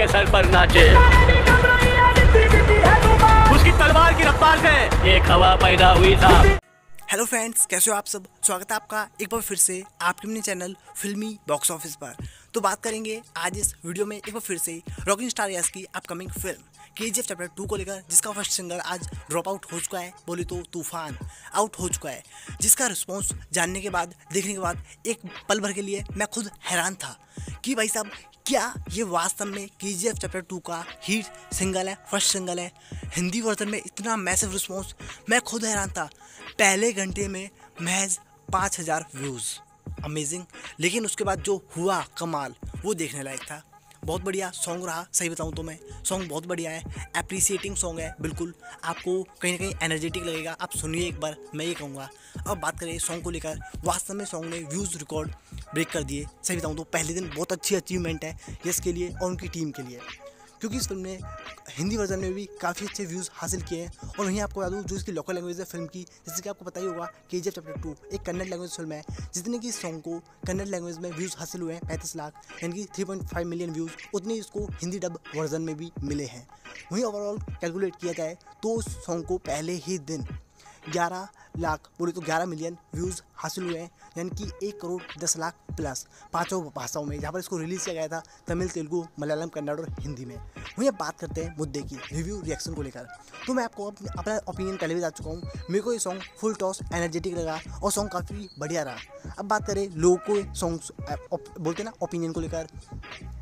के सर पर नाचे। उसकी तलवार की रफ्तार से एक हवा पैदा हुई था। हेलो फ्रेंड्स कैसे हो आप सब? स्वागत है आपका एक बार फिर से आपके अपने चैनल फिल्मी बॉक्स ऑफ़िस पर। तो बात करेंगे आज इस वीडियो में एक बार फिर से रॉकिंग स्टार यस की upcoming film K G F chapter two को लेकर, जिसका फ़र्स्ट सिंगर आज ड्रॉप आउट हो चुका है, बोले तो तूफ़ान आउट हो चुका है। जिसका रिस्पॉन्स जानने के बाद, देखने के बाद एक पल भर के लिए मैं खुद हैरान था कि भाई साहब क्या ये वास्तव में K G F chapter two का हीट सिंगल है फ़र्स्ट सिंगल है? हिंदी वर्जन में इतना मैसिव रिस्पॉन्स मैं खुद हैरान था। पहले घंटे में महज पाँच हज़ार व्यूज़ अमेजिंग लेकिन उसके बाद जो हुआ कमाल, वो देखने लायक था। बहुत बढ़िया सॉन्ग रहा, सही बताऊँ तो मैं। सॉन्ग बहुत बढ़िया है अप्रिसिएटिंग सॉन्ग है, बिल्कुल। आपको कहीं ना कहीं एनर्जेटिक लगेगा। आप सुनिए एक बार, मैं ये कहूँगा। अब बात करें सॉन्ग को लेकर। वास्तव में सॉन्ग ने व्यूज़ रिकॉर्ड ब्रेक कर दिए। सही बताऊँ तो पहले दिन बहुत अच्छी अचीवमेंट है यस के लिए और उनकी टीम के लिए। क्योंकि इस फ़िल्म ने हिंदी वर्जन में भी काफ़ी अच्छे व्यूज़ हासिल किए हैं। और वहीं आपको बता दूँ, जो इसकी लोकल लैंग्वेज है फ़िल्म की जैसे कि आपको पता ही होगा के जी चैप्टर टू एक कन्नड़ लैंग्वेज फ़िल्म है, जितने की सॉन्ग को कन्नड़ लैंग्वेज में व्यूज़ हासिल हुए हैं, पैंतीस लाख, यानी कि three point five million views उतने इसको हिंदी डब वर्जन में भी मिले हैं। वहीं ओवरऑल कैलकुलेट किया जाए तो उस सॉन्ग को पहले ही दिन ग्यारह लाख, बोले तो ग्यारह मिलियन व्यूज़ हासिल हुए हैं, यानी कि एक करोड़ दस लाख प्लस पाँचों भाषाओं में, जहाँ पर इसको रिलीज़ किया गया था तमिल, तेलुगू, मलयालम, कन्नड़ और हिंदी में। वहीं अब बात करते हैं मुद्दे की रिव्यू रिएक्शन को लेकर। तो मैं आपको अपना ओपिनियन पहले भी बता चुका हूँ। मेरे को ये सॉन्ग फुल टॉस एनर्जेटिक लगा और सॉन्ग काफ़ी बढ़िया रहा। अब बात करें लोगों को सॉन्ग्स बोलते ना ओपिनियन को लेकर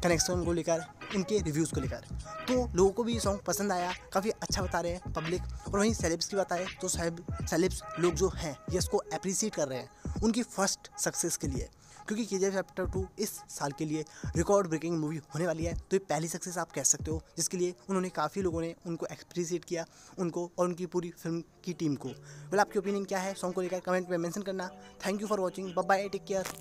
कनेक्शन को लेकर उनके रिव्यूज़ को लेकर। तो लोगों को भी ये सॉन्ग पसंद आया, काफ़ी अच्छा बता रहे हैं पब्लिक और वहीं सेलेब्स की बात आए तो सेलेब्स लोग जो हैं, ये इसको अप्रिसिएट कर रहे हैं उनकी फ़र्स्ट सक्सेस के लिए। क्योंकि के चैप्टर टू इस साल के लिए रिकॉर्ड ब्रेकिंग मूवी होने वाली है। तो ये पहली सक्सेस आप कह सकते हो, जिसके लिए उन्होंने काफ़ी लोगों ने उनको एप्रिसिएट किया, उनको और उनकी पूरी फ़िल्म की टीम को। वेल आपकी ओपिनियन क्या है? सॉन्ग को लेकर कमेंट में मैंशन करना। Thank you for watching bye take care